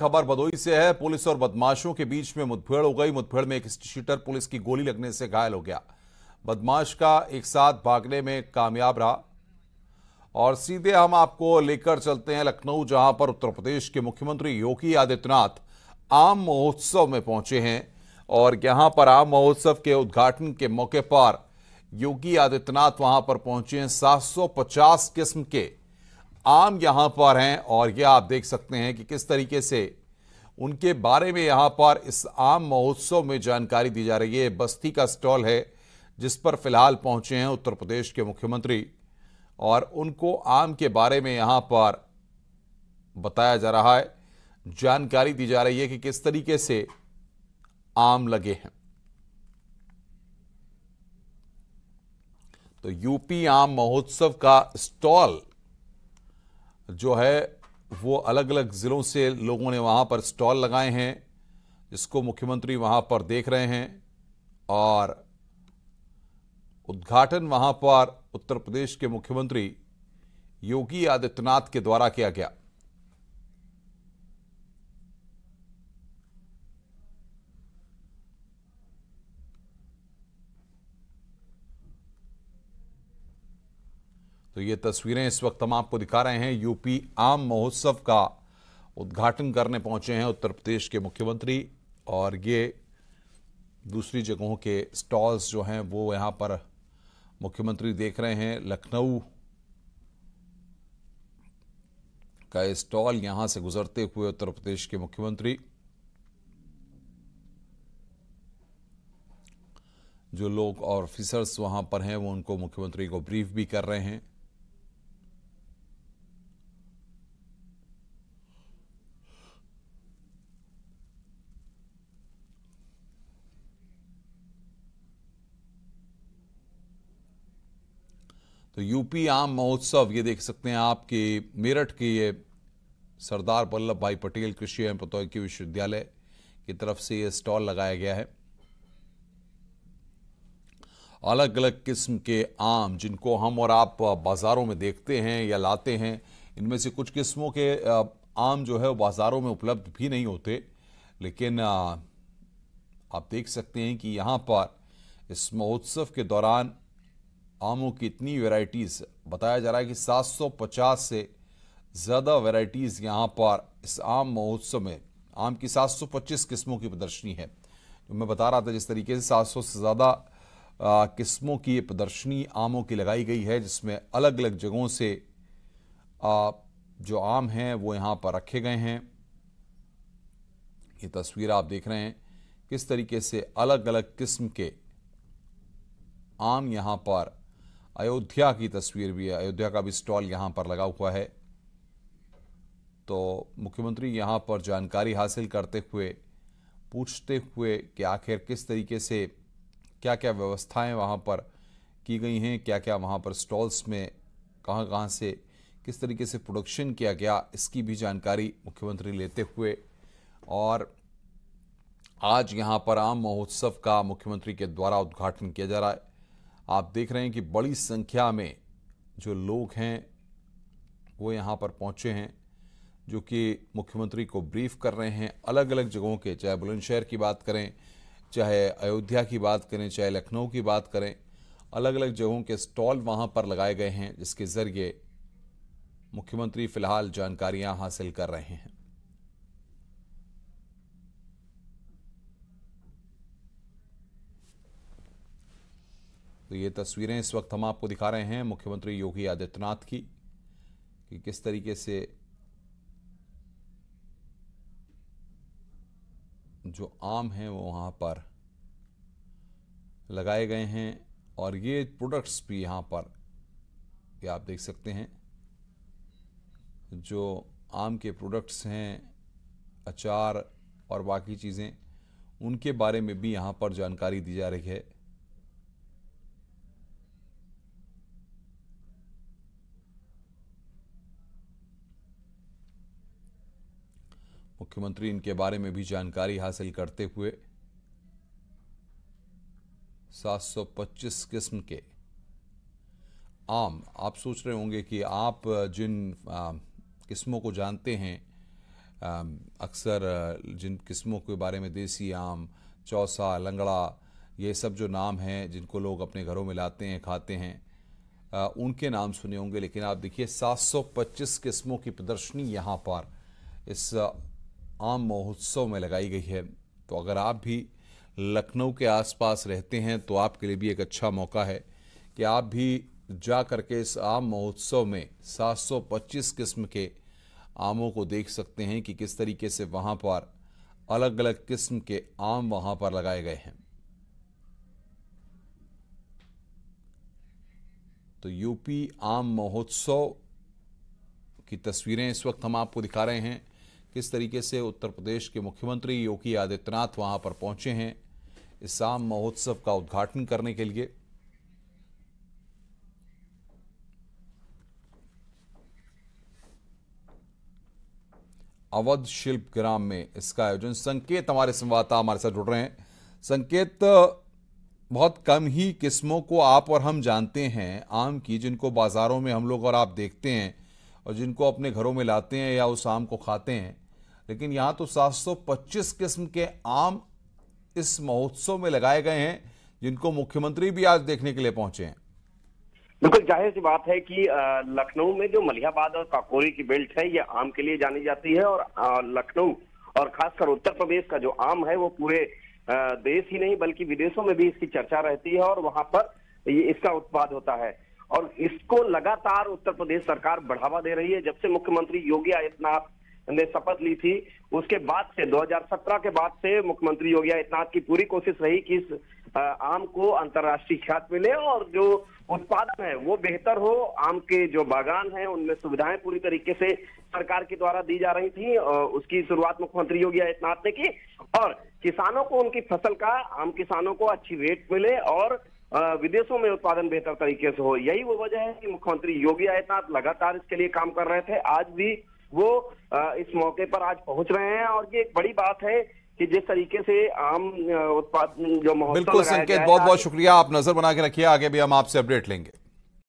खबर भदोई से है। पुलिस और बदमाशों के बीच में मुठभेड़ हो गई। मुठभेड़ में एक शीटर पुलिस की गोली लगने से घायल हो गया। बदमाश का एक साथ भागने में कामयाब रहा। और सीधे हम आपको लेकर चलते हैं लखनऊ, जहाँ पर उत्तर प्रदेश के मुख्यमंत्री योगी आदित्यनाथ आम महोत्सव में पहुँचे हैं और यहाँ पर आम महोत्सव के उद्घाटन के मौके पर योगी आदित्यनाथ वहाँ पर पहुँचे हैं। 750 किस्म के आम यहाँ पर हैं और यह आप देख सकते हैं कि किस तरीके से उनके बारे में यहाँ पर इस आम महोत्सव में जानकारी दी जा रही है। बस्ती का स्टॉल है जिस पर फ़िलहाल पहुँचे हैं उत्तर प्रदेश के मुख्यमंत्री और उनको आम के बारे में यहाँ पर बताया जा रहा है। जानकारी दी जा रही है कि किस तरीके से आम लगे हैं। तो यूपी आम महोत्सव का स्टॉल जो है, वो अलग अलग जिलों से लोगों ने वहाँ पर स्टॉल लगाए हैं, जिसको मुख्यमंत्री वहाँ पर देख रहे हैं, और उद्घाटन वहाँ पर उत्तर प्रदेश के मुख्यमंत्री योगी आदित्यनाथ के द्वारा किया गया। तो ये तस्वीरें इस वक्त हम आपको दिखा रहे हैं। यूपी आम महोत्सव का उद्घाटन करने पहुँचे हैं उत्तर प्रदेश के मुख्यमंत्री और ये दूसरी जगहों के स्टॉल्स जो हैं वो यहाँ पर मुख्यमंत्री देख रहे हैं। लखनऊ का स्टॉल यहाँ से गुजरते हुए उत्तर प्रदेश के मुख्यमंत्री। जो लोग और ऑफिसर्स वहाँ पर हैं, वो उनको मुख्यमंत्री को ब्रीफ भी कर रहे हैं। तो यूपी आम महोत्सव, ये देख सकते हैं आपके मेरठ के ये सरदार वल्लभ भाई पटेल कृषि एवं प्रौद्योगिकी विश्वविद्यालय की तरफ़ से ये स्टॉल लगाया गया है। अलग अलग किस्म के आम जिनको हम और आप बाज़ारों में देखते हैं या लाते हैं, इनमें से कुछ किस्मों के आम जो है वो बाज़ारों में उपलब्ध भी नहीं होते। लेकिन आप देख सकते हैं कि यहाँ पर इस महोत्सव के दौरान आमों की इतनी वैरायटीज़ बताया जा रहा है कि 750 से ज़्यादा वेराइटीज़ यहाँ पर इस आम महोत्सव में। आम की 725 किस्मों की प्रदर्शनी है। जो मैं बता रहा था जिस तरीके से 700 से ज़्यादा किस्मों की प्रदर्शनी आमों की लगाई गई है जिसमें अलग अलग जगहों से आ, जो आम हैं वो यहाँ पर रखे गए हैं। ये तस्वीर आप देख रहे हैं किस तरीके से अलग अलग किस्म के आम यहाँ पर अयोध्या की तस्वीर भी है। अयोध्या का भी स्टॉल यहाँ पर लगा हुआ है। तो मुख्यमंत्री यहाँ पर जानकारी हासिल करते हुए, पूछते हुए कि आखिर किस तरीके से क्या क्या व्यवस्थाएँ वहाँ पर की गई हैं क्या क्या वहाँ पर स्टॉल्स में कहाँ कहाँ से किस तरीके से प्रोडक्शन किया गया, इसकी भी जानकारी मुख्यमंत्री लेते हुए। और आज यहाँ पर आम महोत्सव का मुख्यमंत्री के द्वारा उद्घाटन किया जा रहा है। आप देख रहे हैं कि बड़ी संख्या में जो लोग हैं, वो यहाँ पर पहुँचे हैं, जो कि मुख्यमंत्री को ब्रीफ कर रहे हैं अलग अलग जगहों के, चाहे बुलंदशहर की बात करें, चाहे अयोध्या की बात करें, चाहे लखनऊ की बात करें अलग अलग जगहों के स्टॉल वहाँ पर लगाए गए हैं, जिसके ज़रिए मुख्यमंत्री फ़िलहाल जानकारियाँ हासिल कर रहे हैं। तो ये तस्वीरें इस वक्त हम आपको दिखा रहे हैं, मुख्यमंत्री योगी आदित्यनाथ की, कि किस तरीके से जो आम हैं वो वहाँ पर लगाए गए हैं, और ये प्रोडक्ट्स भी यहाँ पर ये आप देख सकते हैं, जो आम के प्रोडक्ट्स हैं, अचार और बाकी चीज़ें, उनके बारे में भी यहाँ पर जानकारी दी जा रही है। मुख्यमंत्री इनके बारे में भी जानकारी हासिल करते हुए 725 किस्म के। आम आप सोच रहे होंगे कि आप जिन किस्मों को जानते हैं अक्सर जिन किस्मों के बारे में देसी आम चौसा लंगड़ा ये सब जो नाम हैं जिनको लोग अपने घरों में लाते हैं खाते हैं आ, उनके नाम सुने होंगे लेकिन आप देखिए 725 किस्मों की प्रदर्शनी यहाँ पर इस आम महोत्सव में लगाई गई है। तो अगर आप भी लखनऊ के आसपास रहते हैं तो आपके लिए भी एक अच्छा मौका है कि आप भी जा करके इस आम महोत्सव में 725 किस्म के आमों को देख सकते हैं कि किस तरीके से वहाँ पर अलग अलग किस्म के आम वहाँ पर लगाए गए हैं। तो यूपी आम महोत्सव की तस्वीरें इस वक्त हम आपको दिखा रहे हैं। किस तरीके से उत्तर प्रदेश के मुख्यमंत्री योगी आदित्यनाथ वहाँ पर पहुँचे हैं, इस आम महोत्सव का उद्घाटन करने के लिए। अवध शिल्प ग्राम में इसका आयोजन। संकेत हमारे संवाददाता हमारे साथ जुड़ रहे हैं। संकेत, बहुत कम ही किस्मों को आप और हम जानते हैं। आम की जिनको बाजारों में हम लोग और आप देखते हैं और जिनको अपने घरों में लाते हैं या उस आम को खाते हैं लेकिन यहाँ तो 725 किस्म के आम इस महोत्सव में लगाए गए हैं, जिनको मुख्यमंत्री भी आज देखने के लिए पहुँचे हैं। बिल्कुल, ज़ाहिर सी बात है कि लखनऊ में जो मलिहाबाद और काकोरी की बेल्ट है, ये आम के लिए जानी जाती है और लखनऊ और खासकर उत्तर प्रदेश का जो आम है, वो पूरे देश ही नहीं, बल्कि विदेशों में भी इसकी चर्चा रहती है और वहाँ पर ये इसका उत्पाद होता है। और इसको लगातार उत्तर प्रदेश सरकार बढ़ावा दे रही है, जब से मुख्यमंत्री योगी आदित्यनाथ ने शपथ ली थी। उसके बाद से 2017 के बाद से मुख्यमंत्री योगी आदित्यनाथ की पूरी कोशिश रही कि इस आम को अंतर्राष्ट्रीय ख्यात मिले और जो उत्पादन है वो बेहतर हो। आम के जो बागान है, उनमें सुविधाएँ पूरी तरीके से सरकार के द्वारा दी जा रही थी उसकी शुरुआत मुख्यमंत्री योगी आदित्यनाथ ने की और किसानों को उनकी फ़सल का, आम किसानों को अच्छी रेट मिले और विदेशों में उत्पादन बेहतर तरीके से हो। यही वो वजह है कि मुख्यमंत्री योगी आदित्यनाथ लगातार इसके लिए काम कर रहे थे। आज भी वो इस मौके पर आज पहुँच रहे हैं और ये एक बड़ी बात है कि जिस तरीके से आम उत्पाद जो महोत्सव बिल्कुल संकेत बहुत बहुत शुक्रिया। आप नज़र बना के रखिए आगे भी हम आपसे अपडेट लेंगे।